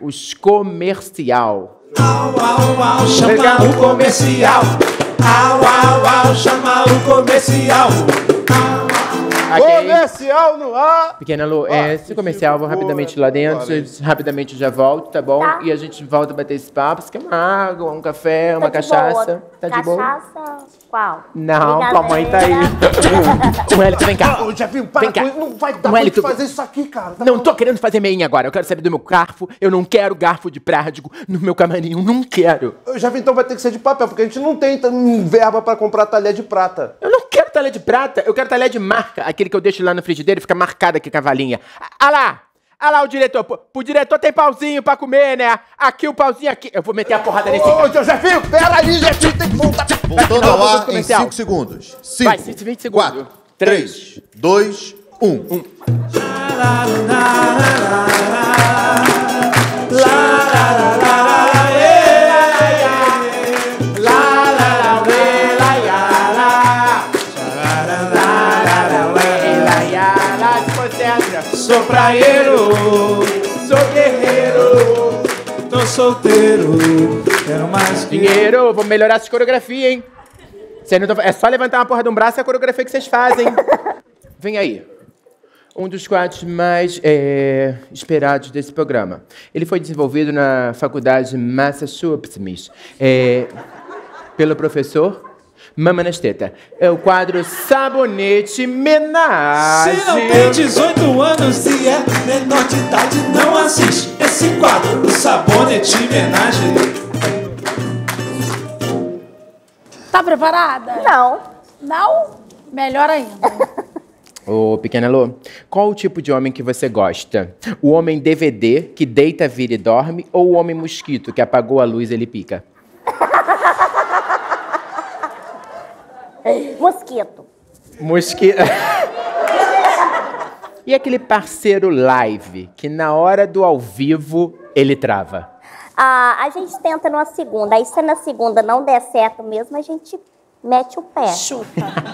os comercial. Au, au, au, chama o comercial. Au, au, au, chama o comercial. Ok? Comercial no ar. Pequena Lu, é, esse comercial, vou rapidamente lá dentro, rapidamente eu já volto, tá bom? Tá. E a gente volta a bater esse papo. Você quer uma água, um café, uma Tô de cachaça? boa. Tá de boa? Cachaça, qual? Não, tua mãe tá aí. o Hélito, vem cá. Ô, Jefinho, para Vem cá. Não vai dar pra gente fazer isso aqui, cara. Tá Não tô querendo fazer meinha agora. Eu quero saber do meu garfo. Eu não quero garfo de prático no meu camarim. Eu não quero. Jefinho, então vai ter que ser de papel, porque a gente não tem verba pra comprar talher de prata. Eu não quero quero talher de prata, eu quero talher de marca, aquele que eu deixo lá no frigideiro e fica marcado aqui com a valinha. Ah lá! Ah lá o diretor, pro, pro diretor tem pauzinho pra comer, né? Aqui o pauzinho aqui. Eu vou meter a porrada nesse. Ô, cara. Josefinho, pera aí, gente. tem que voltar. Voltando ao ar em 5 segundos. 5, 4, 3, 2, 1. 1. Solteiro, quero mais Dinheiro, vou melhorar essa coreografia, hein? Cê não tá- É só levantar uma porra de um braço e a coreografia que vocês fazem. Vem aí. Um dos quadros mais é, esperados desse programa. Ele foi desenvolvido na Faculdade Massachusetts é, pelo professor Mama Nesteta. É o quadro Sabonete Menagem. Se não tem 18 anos e é menor de idade, não assiste esse quadro, o sabonete homenagem. Tá preparada? Não. Não? Melhor ainda. Ô, pequena Lô, qual o tipo de homem que você gosta? O homem DVD, que deita, vira e dorme, ou o homem mosquito, que apagou a luz e ele pica? Mosquito. Mosquito. e aquele parceiro live, que na hora do ao vivo ele trava? Ah, a gente tenta numa segunda. Aí se na segunda não der certo mesmo, a gente mete o pé. Chuta.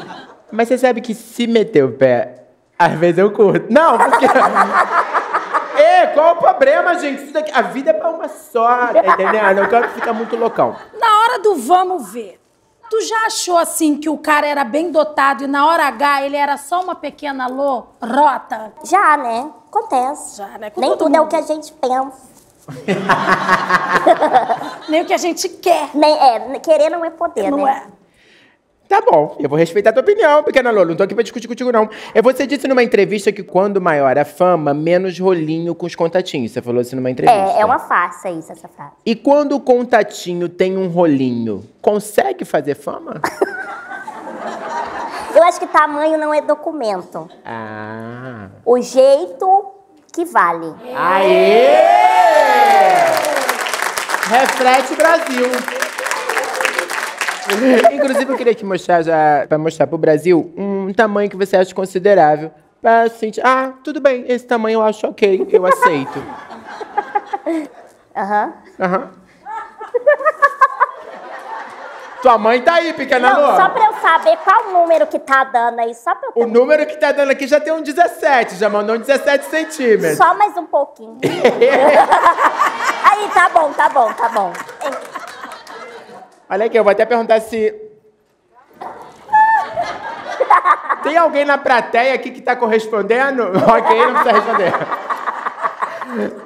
Mas você sabe que se meter o pé, às vezes eu curto. Não, porque. Ê, qual o problema, gente? Isso daqui- A vida é pra uma só, tá entendendo? Eu quero ficar muito loucão. Na hora do vamos ver, tu já achou assim que o cara era bem dotado e na hora H ele era só uma pequena lô, rota? Já, né? Acontece. Já, né? Com Nem tudo é o mundo. que a gente pensa. Nem o que a gente quer, Nem, é, querer não é poder, não né? é? Tá bom, eu vou respeitar a tua opinião, pequena Lolo. Não tô aqui pra discutir contigo, não. É, Você disse numa entrevista que quando maior a fama, menos rolinho com os contatinhos. Você falou isso numa entrevista. É, é uma farsa isso, essa frase. E quando o contatinho tem um rolinho, consegue fazer fama? Eu acho que tamanho não é documento. ah. O jeito que vale. Aê! Reflete Brasil. Inclusive, eu queria te mostrar já, pra mostrar pro Brasil, um tamanho que você acha considerável. Pra sentir, ah, tudo bem, esse tamanho eu acho ok, eu aceito. Aham. Aham. Tua mãe tá aí, pequena Não, só pra eu saber qual número que tá dando aí, só pra eu O número que tá dando aqui já tem um 17, já mandou um 17 centímetros. Só mais um pouquinho. aí, tá bom, tá bom, tá bom. Olha aqui, eu vou até perguntar se. Tem alguém na plateia aqui que tá correspondendo? ok, não precisa responder.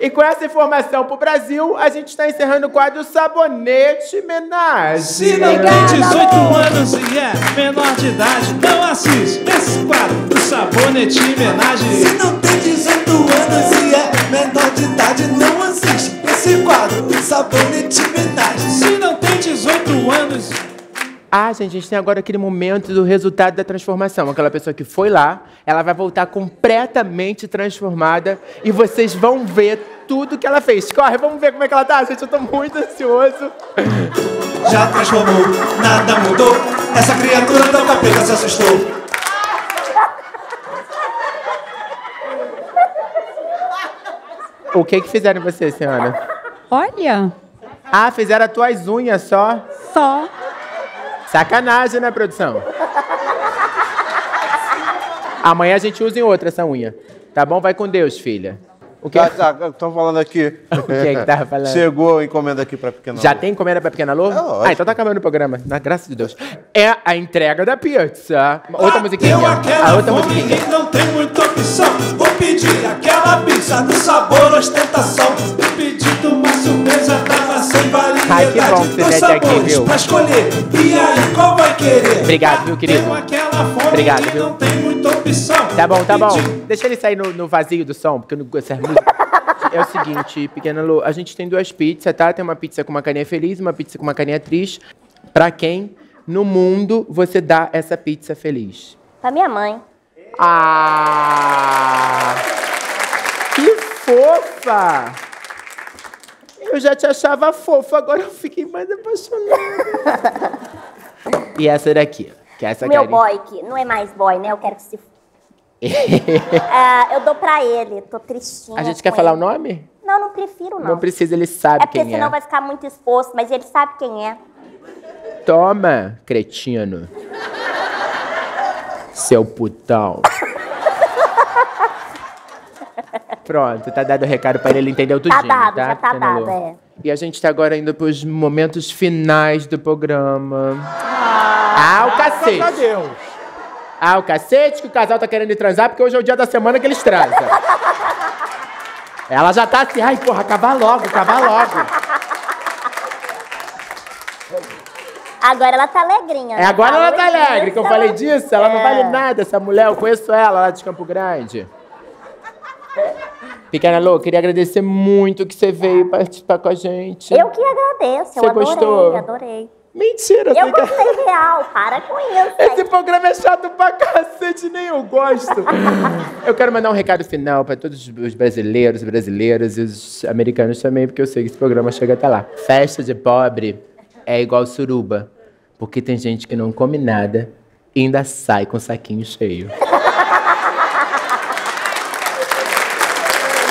E com essa informação pro Brasil, a gente está encerrando o quadro Sabonete Menagem. Se não tem 18 anos e é menor de idade, não assiste esse quadro, o sabonete homenagem. Se não tem 18 Ah, gente, a gente tem agora aquele momento do resultado da transformação. Aquela pessoa que foi lá, ela vai voltar completamente transformada e vocês vão ver tudo que ela fez. Corre, vamos ver como é que ela tá, gente. Eu tô muito ansioso. Já transformou, nada mudou. Essa criatura tão capeta se assustou. O que que fizeram em você, senhora? Olha, Ah, fizeram as tuas unhas só? só. Sacanagem, né, produção? Amanhã a gente usa em outra essa unha. Tá bom? Vai com Deus, filha. O quê? Tá, tá, tô falando aqui. O que que tava falando? Chegou a encomenda aqui pra pequena Já tem encomenda pra Pequena Lô? lógico. ah, então tá acabando o programa. Na graça de Deus. É a entrega da pizza. Outra musiquinha. A outra fome musiquinha. não tem muita opção. Vou pedir aquela pizza do sabor ostentação. Que que até aqui, viu? Pra escolher. E aí, qual vai querer? Obrigado, viu, querido? Bateu aquela fome Obrigado, e viu? não tem muita opção. Tá bom, tá bom. Deixa ele sair no, no vazio do som, porque eu não gosto. É o seguinte, Pequena Lu, a gente tem duas pizzas, tá? Tem uma pizza com uma carinha feliz e uma pizza com uma carinha triste. Pra quem no mundo você dá essa pizza feliz? Pra minha mãe. Ah! Que fofa! Eu já te achava fofa, agora eu fiquei mais apaixonada. e essa daqui, que é essa Meu carinha. boy, que não é mais boy, né? Eu quero que se. Ah, eu dou pra ele, tô tristinha. A gente com quer falar o ele. nome? Não, não prefiro, não. Não precisa, ele sabe É porque quem senão é. vai ficar muito exposto, mas ele sabe quem é. Toma, cretino. Seu putão. Pronto, tá dado o recado pra ele, ele entendeu tudinho, dado, tá? já tá Pequena dado, é. E a gente tá agora indo pros momentos finais do programa. Ah, o cacete. Graças a Deus. Ah, o cacete que o casal tá querendo transar, porque hoje é o dia da semana que eles transam. Ela já tá assim, ai, porra, acabar logo, acabar logo. Agora ela tá alegrinha. É, né? agora ela tá alegre, que eu disso, falei disso, ela não É. vale nada, essa mulher, eu conheço ela lá de Campo Grande. Pequena Lô, queria agradecer muito que você veio participar com a gente. Eu que agradeço, eu Você adorei, gostou? adorei. Mentira, Eu quer... gostei real, para com isso. Esse programa é chato pra cacete, nem eu gosto. Eu quero mandar um recado final pra todos os brasileiros, brasileiras e os americanos também, porque eu sei que esse programa chega até lá. Festa de pobre é igual suruba, porque tem gente que não come nada e ainda sai com o saquinho cheio.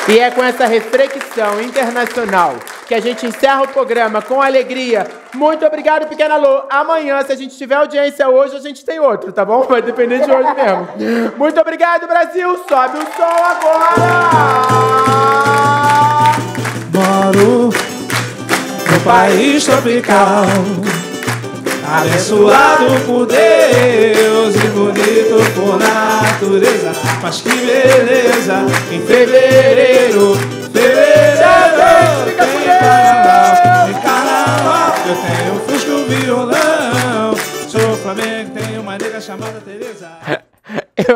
E é com essa reflexão internacional que a gente encerra o programa com alegria. Muito obrigado, Pequena Lô. Amanhã, se a gente tiver audiência hoje, a gente tem outro, tá bom? Vai depender de hoje mesmo. Muito obrigado, Brasil. Sobe o som agora! Moro no país tropical, abençoado por Deus e bonito por natureza. Mas que beleza em fevereiro, fevereiro tem carnaval, tem carnaval. Eu tenho fusco violão, sou Flamengo, tenho uma nega chamada Tereza.